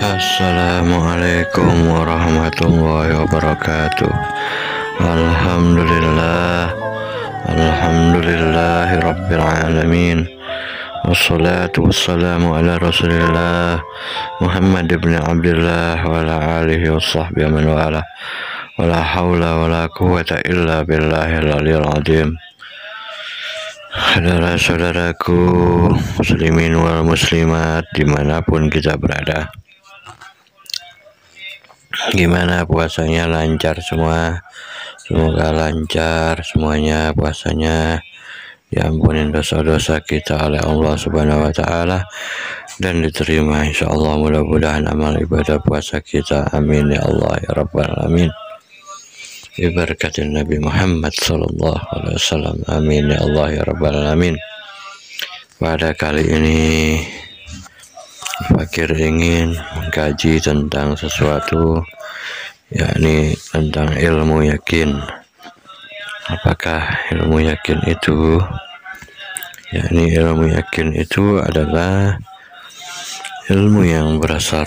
Assalamualaikum warahmatullahi wabarakatuh. Alhamdulillah Alhamdulillahi rabbil alamin. Wassalatu wassalamu ala rasulillah Muhammad ibn Abdullah Wa ala alihi wa sahbihi man wa ala Wa la hawla wa la quwata illa billahil aliyil azim. Saudara-saudaraku muslimin wal muslimat di mana pun kita berada Gimana puasanya? Lancar semua. Semoga lancar semuanya puasanya. Diampunin dosa-dosa kita oleh Allah subhanahu wa ta'ala Dan diterima insya Allah mudah-mudahan amal ibadah puasa kita. Amin ya Allah ya Rabbal Alamin. Ibarakatin Nabi Muhammad sallallahu alaihi wasallam. Amin ya Allah ya rabbal alamin. Pada kali ini Fakir ingin mengkaji tentang sesuatu yakni tentang ilmu yakin. Apakah ilmu yakin itu? Yakni ilmu yakin itu adalah ilmu yang berasal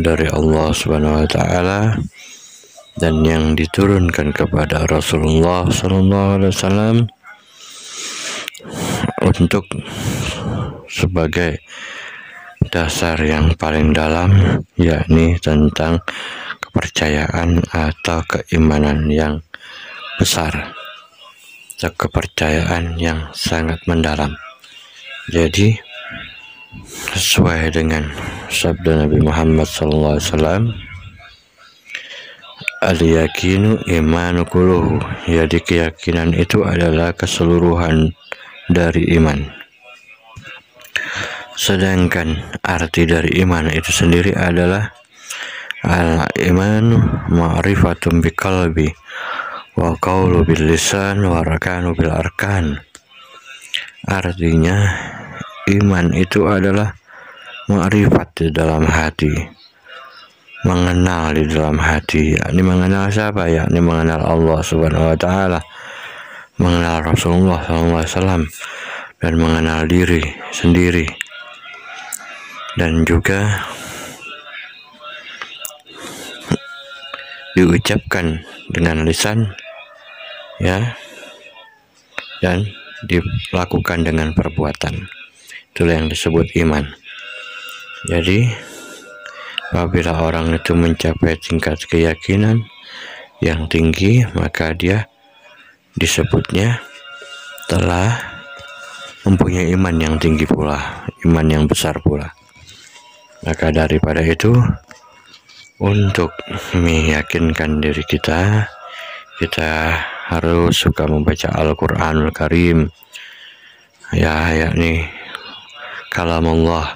dari Allah Subhanahu wa taala dan yang diturunkan kepada Rasulullah sallallahu alaihi wasallam untuk sebagai dasar yang paling dalam yakni tentang kepercayaan atau keimanan yang besar. Atau kepercayaan yang sangat mendalam. Jadi sesuai dengan sabda Nabi Muhammad SAW al-yakinu imanu kuluhu jadi keyakinan itu adalah keseluruhan dari iman Sedangkan arti dari iman itu sendiri adalah al-iman ma'rifatun biqalbi wa qawlu bil lisan wa rakanu bil arkan. Artinya iman itu adalah ma'rifat di dalam hati. Mengenal di dalam hati, yakni mengenal siapa? Yakni mengenal Allah Subhanahu wa taala. Mengenal Rasulullah SAW dan mengenal diri sendiri dan juga diucapkan dengan lisan ya dan dilakukan dengan perbuatan. Itulah yang disebut iman. Jadi apabila orang itu mencapai tingkat keyakinan yang tinggi maka dia disebutnya telah mempunyai iman yang tinggi pula iman yang besar pula maka daripada itu, untuk meyakinkan diri kita, kita harus suka membaca Al-Quranul Karim. Ya, yakni kalam Allah,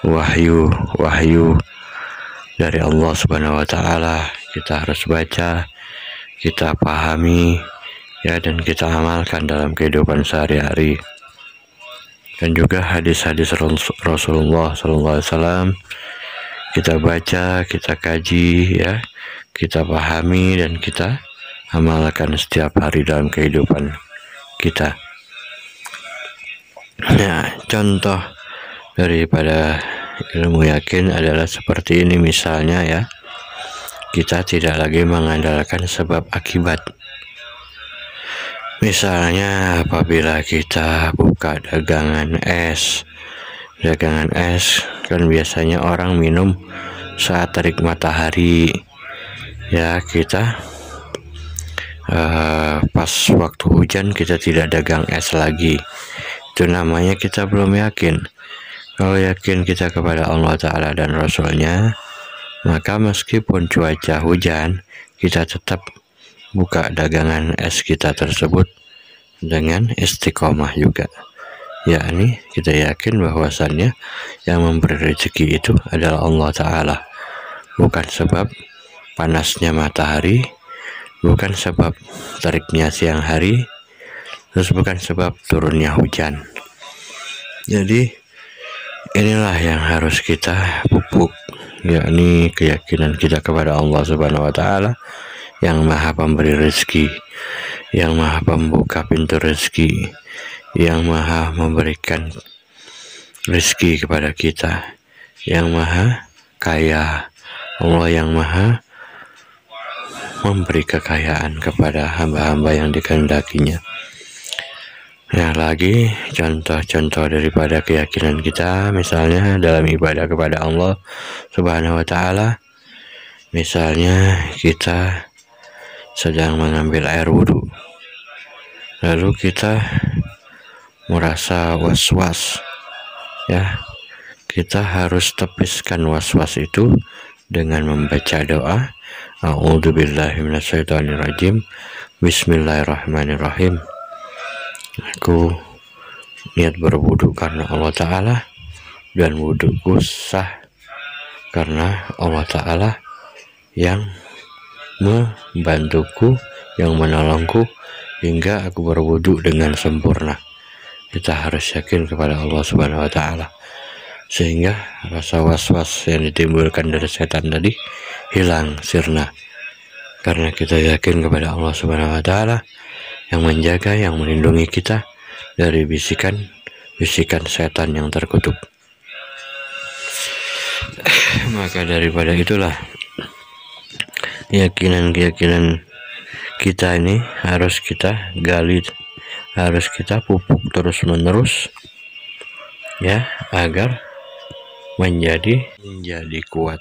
wahyu, wahyu dari Allah Subhanahu wa taala. Kita harus baca, kita pahami ya dan kita amalkan dalam kehidupan sehari-hari dan juga hadis-hadis Rasulullah SAW kita baca, kita kaji ya, kita pahami dan kita amalkan setiap hari dalam kehidupan kita. Nah, contoh daripada ilmu yakin adalah seperti ini misalnya ya. Kita tidak lagi mengandalkan sebab akibat Misalnya apabila kita buka dagangan es, dagangan es kan biasanya orang minum saat terik matahari. Ya kita uh, pas waktu hujan kita tidak dagang es lagi. Itu namanya kita belum yakin. Kalau yakin kita kepada Allah Ta'ala dan Rasulnya, maka meskipun cuaca hujan, kita tetap buka dagangan es kita tersebut dengan istiqomah juga. Yakni kita yakin bahwasannya yang memberi rezeki itu adalah Allah Ta'ala. Bukan sebab panasnya matahari bukan sebab teriknya siang hari terus bukan sebab turunnya hujan. Jadi inilah yang harus kita pupuk yakni keyakinan kita kepada Allah Subhanahu wa taala yang maha pemberi rezeki, yang maha pembuka pintu rezeki, yang maha memberikan rezeki kepada kita, yang maha kaya Allah yang maha memberi kekayaan kepada hamba-hamba yang dikehendakinya. Nah lagi contoh-contoh daripada keyakinan kita misalnya dalam ibadah kepada Allah Subhanahu wa taala misalnya kita sedang mengambil air wudhu. Lalu kita merasa was-was ya. Kita harus tepiskan was-was itu dengan membaca doa. A'udzubillahiminasyaitonirrajim Bismillahirrahmanirrahim. Aku niat berwudu karena Allah Ta'ala dan wudhuku sah karena Allah Ta'ala yang membantuku, yang menolongku hingga aku berwudu dengan sempurna. Kita harus yakin kepada Allah Subhanahu wa taala. Sehingga rasa was-was yang ditimbulkan dari setan tadi hilang sirna. Karena kita yakin kepada Allah Subhanahu wa taala yang menjaga, yang melindungi kita dari bisikan-bisikan setan yang terkutuk. Maka daripada itulah keyakinan-keyakinan kita ini harus kita gali, harus kita pupuk terus-menerus ya agar menjadi menjadi kuat